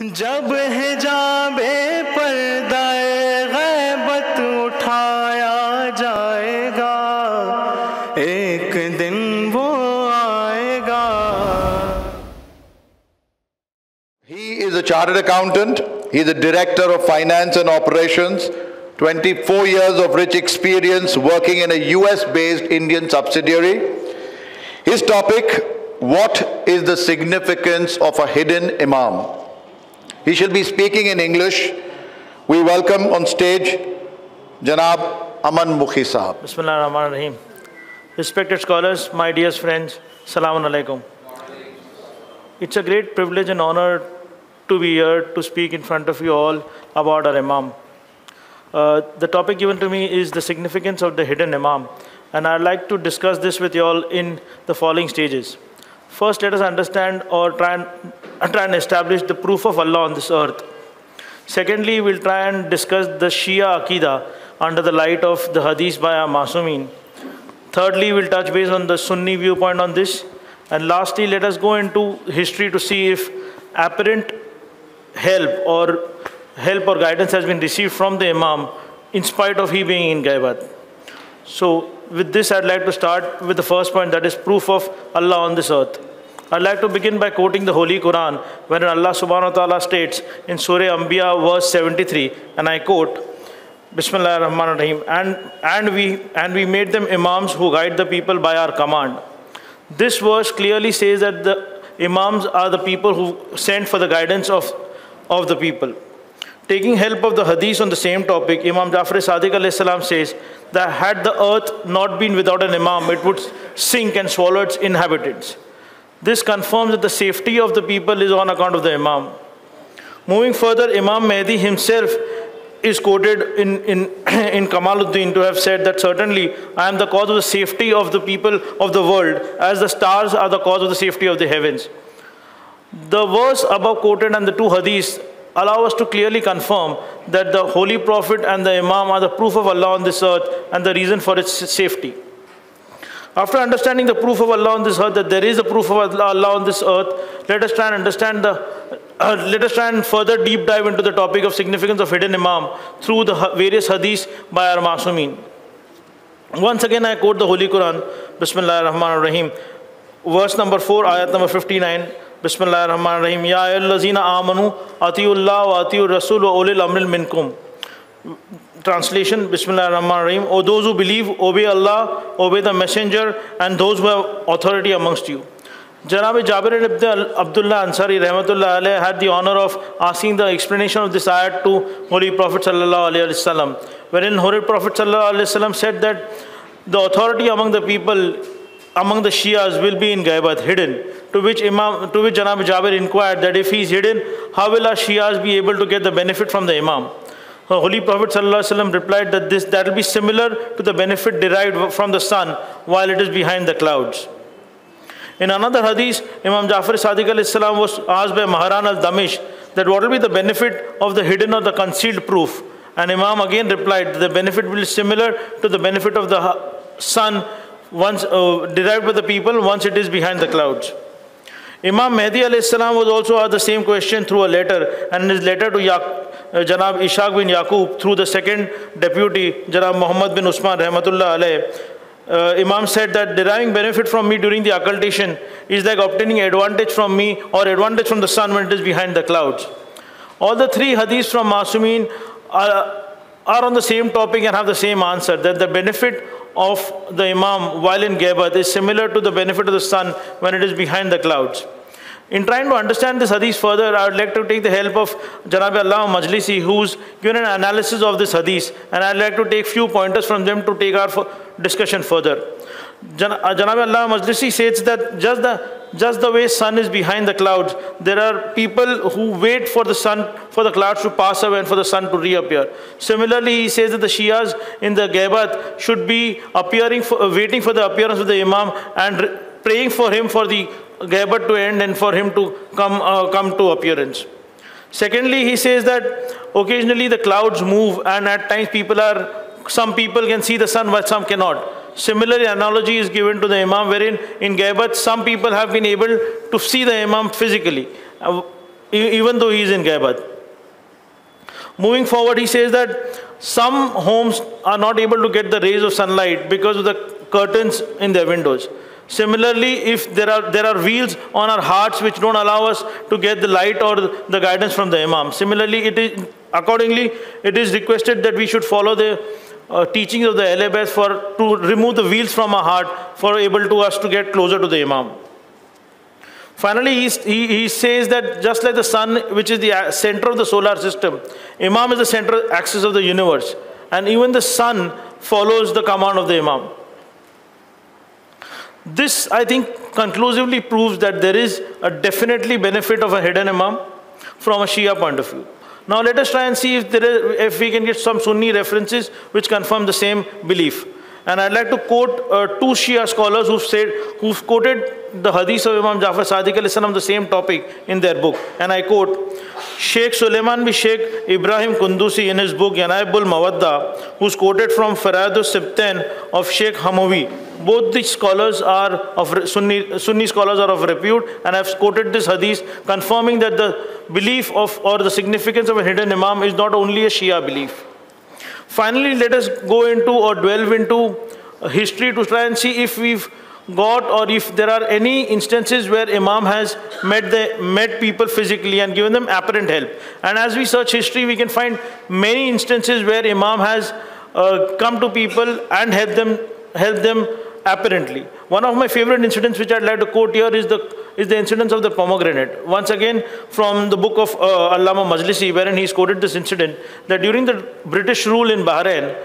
जब है जाबे पर्दाए गैबत उठाया जाएगा एक दिन वो आएगा He is a chartered accountant. He is the director of finance and operations. 24 years of rich experience working in a US based Indian subsidiary. His topic What is the significance of a hidden Imam? He shall be speaking in English. We welcome on stage Janab Aman Mookhy Sahab. Bismillah ar-Rahman ar-Rahim. Respected scholars, my dear friends, Salaam alaikum. It's a great privilege and honor to be here to speak in front of you all about our Imam. Uh, the topic given to me is the significance of the hidden Imam, and I'd like to discuss this with you all in the following stages. First, let us understand or try and, try and establish the proof of Allah on this earth. Secondly, we'll try and discuss the Shia Aqidah under the light of the Hadith by our Masumin. Thirdly, we'll touch base on the Sunni viewpoint on this. And lastly, let us go into history to see if apparent help or help or guidance has been received from the Imam in spite of he being in Gaibat. So, with this, I'd like to start with the first point that is proof of Allah on this earth. I'd like to begin by quoting the Holy Quran, wherein Allah subhanahu wa ta'ala states in Surah Anbiya, verse 73, and I quote, Bismillah ar-Rahman ar-Rahim, and, and, we, and we made them imams who guide the people by our command. This verse clearly says that the imams are the people who sent for the guidance of, of the people. Taking help of the hadith on the same topic, Imam Jafar Sadiq salam says that had the earth not been without an imam, it would sink and swallow its inhabitants. This confirms that the safety of the people is on account of the imam. Moving further, Imam Mehdi himself is quoted in, in, in Kamaluddin to have said that certainly I am the cause of the safety of the people of the world, as the stars are the cause of the safety of the heavens. The verse above quoted and the two hadiths allow us to clearly confirm that the Holy Prophet and the Imam are the proof of Allah on this earth and the reason for its safety. After understanding the proof of Allah on this earth, that there is a proof of Allah on this earth, let us try and understand the, uh, let us try and further deep dive into the topic of significance of hidden Imam through the various hadiths by our Masumin. Once again, I quote the Holy Quran, Bismillah ar-Rahman ar-Rahim, verse number 4, ayat number 59. Bismillah ar-Rahman ar-Rahim. Ya ayyuhallazina amanu atiyullah wa atiyur rasul wa ulil amril minkum. Translation, Bismillah ar-Rahman ar-Rahim. O those who believe, obey Allah, obey the messenger and those who have authority amongst you. Janab Jabir ibn Abdullah Ansari Rahmatullah alayh had the honor of asking the explanation of this ayat to Holy Prophet Sallallahu Alaihi Wasallam, wherein Holy Prophet Sallallahu Alaihi Wasallam said that the authority among the people, among the Shias will be in Gaibat, hidden. To which Imam, to which Janab Jabir inquired that if he is hidden, how will our Shias be able to get the benefit from the Imam? Holy Prophet ﷺ replied that this that will be similar to the benefit derived from the sun while it is behind the clouds. In another hadith, Imam Jafar Sadiq was asked by Maharan al-Damish that what will be the benefit of the hidden or the concealed proof? And Imam again replied the benefit will be similar to the benefit of the sun once uh, derived by the people once it is behind the clouds. Imam Mehdi salam was also asked the same question through a letter and in his letter to ya- uh, Janab Ishaq bin Yaqub through the second deputy Janab Muhammad bin Usman Rahmatullah alayh uh, Imam said that deriving benefit from me during the occultation is like obtaining advantage from me or advantage from the sun when it is behind the clouds. All the three hadiths from Masumin are, are on the same topic and have the same answer that the benefit of the Imam while in Gaibat is similar to the benefit of the sun when it is behind the clouds. In trying to understand this hadith further, I would like to take the help of Janab Allama Majlisi, who's given an analysis of this hadith, and I'd like to take few pointers from them to take our discussion further. Uh, Janab Allama Majlisi says that just the just the way sun is behind the clouds, there are people who wait for the sun, for the clouds to pass away and for the sun to reappear. Similarly, he says that the Shias in the Gaibat should be appearing, for, uh, waiting for the appearance of the Imam and praying for him for the Gaibat to end and for him to come, uh, come to appearance. Secondly, he says that occasionally the clouds move and at times people are, some people can see the sun but some cannot. Similarly, analogy is given to the Imam wherein in Gaibat some people have been able to see the Imam physically. Uh, even though he is in Gaibat. Moving forward, he says that some homes are not able to get the rays of sunlight because of the curtains in their windows. Similarly, if there are, there are wheels on our hearts which don't allow us to get the light or the guidance from the Imam. Similarly, it is, accordingly, it is requested that we should follow the uh, teachings of the LBS for to remove the wheels from our heart for able to us to get closer to the Imam. Finally, he, he, he says that just like the sun, which is the uh, center of the solar system, Imam is the central axis of the universe. And even the sun follows the command of the Imam. This, I think, conclusively proves that there is a definitely benefit of a hidden Imam from a Shia point of view. Now let us try and see if, there is, if we can get some Sunni references which confirm the same belief. And I'd like to quote uh, two Shia scholars who've said, who've quoted the hadith of Imam Jafar Sadiq on the same topic in their book. And I quote, Sheikh Suleiman bin Sheikh Ibrahim Kundusi in his book Yanabiul Mawadda, who's quoted from Faraidus Simtain of Sheikh Hamawi. Both these scholars are of Sunni, Sunni scholars are of repute, and I've quoted this hadith confirming that the belief of or the significance of a hidden Imam is not only a Shia belief. Finally, let us go into or delve into history to try and see if we've got or if there are any instances where Imam has met, the, met people physically and given them apparent help. And as we search history, we can find many instances where Imam has uh, come to people and helped them, helped them apparently. One of my favorite incidents which I'd like to quote here is the, is the incident of the pomegranate. Once again, from the book of uh, Allama Majlisi, wherein he's quoted this incident, that during the British rule in Bahrain,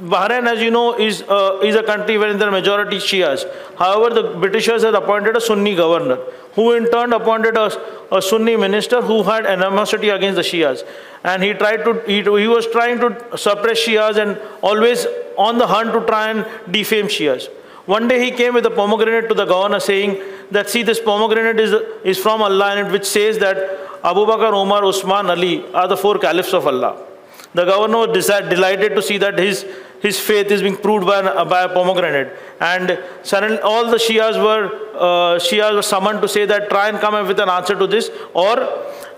Bahrain, as you know, is, uh, is a country where are majority Shias. However, the Britishers had appointed a Sunni governor, who in turn appointed a, a Sunni minister who had animosity against the Shias. And he tried to, he, he was trying to suppress Shias and always on the hunt to try and defame Shias. One day he came with a pomegranate to the governor saying that, see, this pomegranate is, is from Allah and which says that Abu Bakr, Umar, Usman, Ali are the four caliphs of Allah. The governor was delighted to see that his his faith is being proved by, by a pomegranate. And suddenly all the Shias were, uh, Shias were summoned to say that try and come up with an answer to this. Or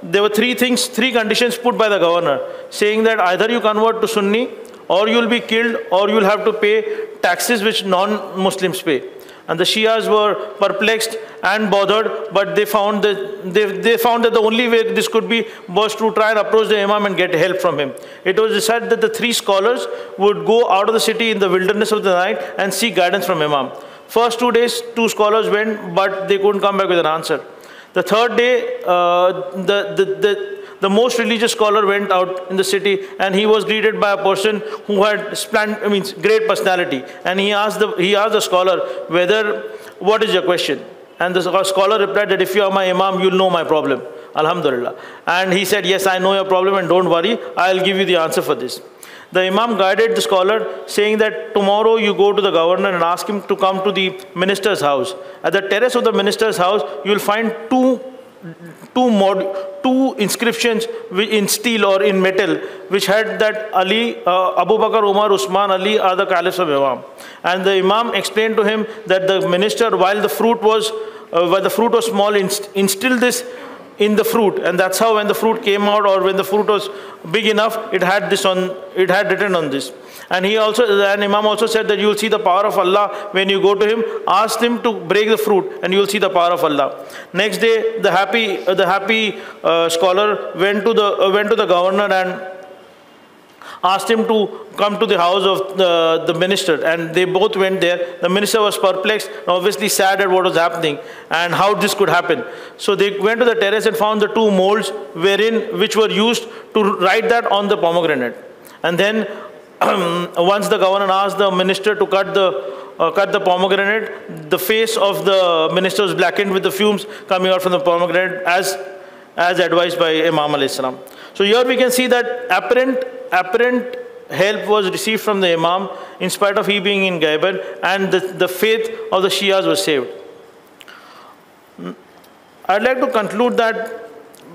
there were three things, three conditions put by the governor, saying that either you convert to Sunni, or you'll be killed, or you'll have to pay taxes which non-Muslims pay. And the Shias were perplexed and bothered, but they found that they, they found that the only way this could be was to try and approach the Imam and get help from him. It was decided that the three scholars would go out of the city in the wilderness of the night and seek guidance from Imam. First two days, two scholars went, but they couldn't come back with an answer. The third day, uh, the, the, the the most religious scholar went out in the city and he was greeted by a person who had I mean, great personality. And he asked, the, he asked the scholar whether, what is your question? And the scholar replied that if you are my imam, you'll know my problem. Alhamdulillah. And he said, yes, I know your problem and don't worry, I'll give you the answer for this. The Imam guided the scholar saying that tomorrow you go to the governor and ask him to come to the minister's house. At the terrace of the minister's house, you will find two two mod, two inscriptions in steel or in metal which had that Ali, uh, Abu Bakr, Umar, Usman, Ali are the caliphs of Imam. And the Imam explained to him that the minister, while the fruit was, uh, while the fruit was small, inst instilled this in the fruit and that's how when the fruit came out or when the fruit was big enough it had this on it had written on this and he also, and Imam also said that you will see the power of Allah when you go to him. Ask him to break the fruit, and you will see the power of Allah. Next day, the happy, uh, the happy uh, scholar went to the uh, went to the governor and asked him to come to the house of the, the minister and they both went there. The minister was perplexed obviously sad at what was happening and how this could happen. So they went to the terrace and found the two molds wherein which were used to write that on the pomegranate. And then once the governor asked the minister to cut the uh, cut the pomegranate, the face of the minister was blackened with the fumes coming out from the pomegranate as as advised by Imam al-Islam. So here we can see that apparent apparent help was received from the Imam in spite of he being in Gaibat and the, the faith of the Shias was saved. I'd like to conclude that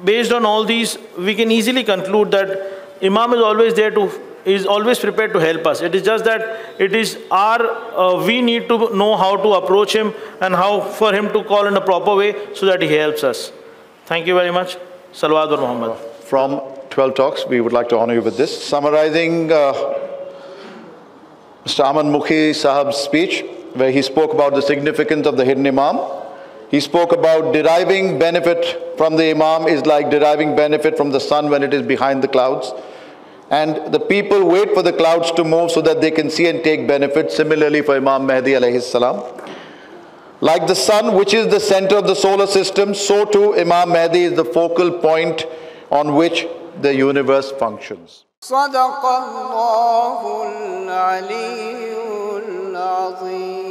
based on all these, we can easily conclude that Imam is always there to is always prepared to help us. It is just that it is our, uh, we need to know how to approach him and how for him to call in a proper way so that he helps us. Thank you very much. Salawat ur Muhammad. From 12 Talks, we would like to honor you with this. Summarizing uh, Mr. Aman Mookhy Sahab's speech, where he spoke about the significance of the hidden Imam. He spoke about deriving benefit from the Imam is like deriving benefit from the sun when it is behind the clouds. And the people wait for the clouds to move so that they can see and take benefit. Similarly for Imam Mahdi alayhi salam. Like the sun, which is the center of the solar system, so too Imam Mahdi is the focal point on which the universe functions. صدق الله العلي العظيم